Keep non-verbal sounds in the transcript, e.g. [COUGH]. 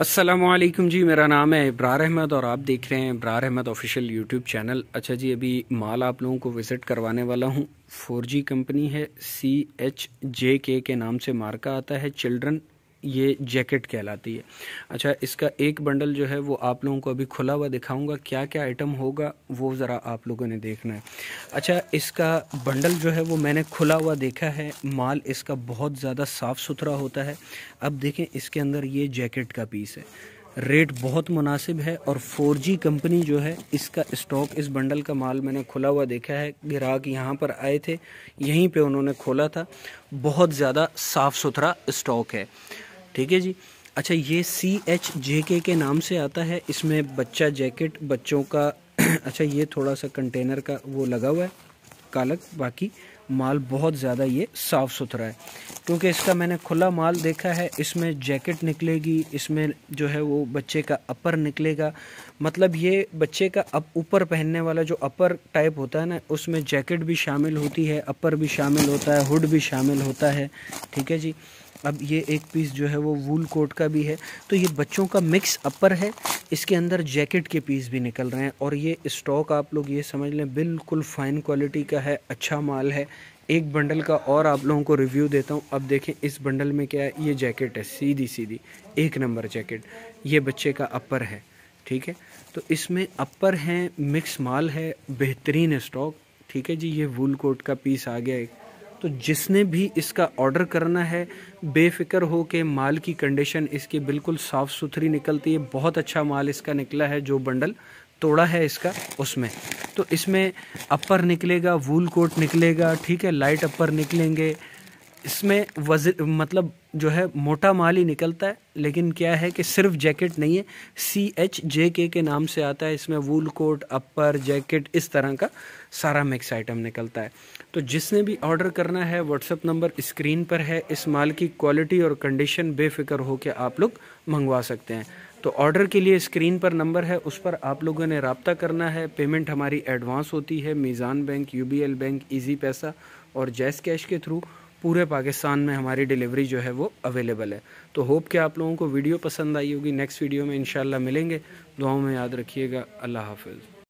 असलम जी, मेरा नाम है इब्रार अहमद और आप देख रहे हैं Ibrar Ahmad official YouTube channel. अच्छा जी, अभी माल आप लोगों को विज़िट करवाने वाला हूँ। फोर जी कंपनी है सी एच जे के नाम से मार्का आता है, चिल्ड्रन ये जैकेट कहलाती है। अच्छा इसका एक बंडल जो है वो आप लोगों को अभी खुला हुआ दिखाऊँगा। क्या क्या आइटम होगा, वो ज़रा आप लोगों ने देखना है। अच्छा इसका बंडल जो है वो मैंने खुला हुआ देखा है। माल इसका बहुत ज़्यादा साफ़ सुथरा होता है। अब देखें, इसके अंदर ये जैकेट का पीस है। रेट बहुत मुनासिब है और 4G कंपनी जो है, इसका स्टॉक, इस बंडल का माल मैंने खुला हुआ देखा है। ग्राहक यहाँ पर आए थे, यहीं पे उन्होंने खोला था। बहुत ज़्यादा साफ़ सुथरा स्टॉक है। ठीक है जी? अच्छा ये सी एच जे के के नाम से आता है, इसमें बच्चा जैकेट, बच्चों का [CLEARS THROAT] अच्छा ये थोड़ा सा कंटेनर का वो लगा हुआ है, कालक, बाकी माल बहुत ज़्यादा ये साफ़ सुथरा है। क्योंकि इसका मैंने खुला माल देखा है, इसमें जैकेट निकलेगी, इसमें जो है वो बच्चे का अपर निकलेगा। मतलब ये बच्चे का अप, ऊपर पहनने वाला जो अपर टाइप होता है ना, उसमें जैकेट भी शामिल होती है, अपर भी शामिल होता है, हुड भी शामिल होता है, ठीक है जी? अब ये एक पीस जो है वो वूल कोट का भी है। तो ये बच्चों का मिक्स अपर है। इसके अंदर जैकेट के पीस भी निकल रहे हैं। और ये स्टॉक आप लोग ये समझ लें, बिल्कुल फ़ाइन क्वालिटी का है अच्छा माल है। एक बंडल का और आप लोगों को रिव्यू देता हूँ। अब देखें, इस बंडल में क्या है? ये जैकेट है, सीधी सीधी। एक नंबर जैकेट ये बच्चे का अपर है, ठीक है? तो इसमें अपर हैं मिक्स माल है, बेहतरीन स्टॉक ठीक है जी, ये वूल कोट का पीस आ गया एक। तो जिसने भी इसका ऑर्डर करना है, बेफिक्र हो के माल की कंडीशन इसकी बिल्कुल साफ़ सुथरी निकलती है। बहुत अच्छा माल इसका निकला है, जो बंडल तोड़ा है इसका उसमें। तो इसमें अपर निकलेगा वूल कोट निकलेगा, ठीक है लाइट अपर निकलेंगे। इसमें वज मतलब जो है, मोटा माल ही निकलता है, लेकिन क्या है कि सिर्फ़ जैकेट नहीं है सी एच जे के के नाम से आता है, इसमें वूल कोट अपर जैकेट, इस तरह का सारा मिक्स आइटम निकलता है। तो जिसने भी ऑर्डर करना है व्हाट्सअप नंबर स्क्रीन पर है, इस माल की क्वालिटी और कंडीशन बेफिक्र हो के आप लोग मंगवा सकते हैं। तो ऑर्डर के लिए स्क्रीन पर नंबर है, उस पर आप लोगों ने रबता करना है पेमेंट हमारी एडवांस होती है Meezan bank UBL bank Easypaisa और जैस कैश के थ्रू पूरे पाकिस्तान में हमारी डिलीवरी जो है वो अवेलेबल है। तो होप कि आप लोगों को वीडियो पसंद आई होगी। नेक्स्ट वीडियो में इंशाल्लाह मिलेंगे। दुआओं में याद रखिएगा। अल्लाह हाफिज़।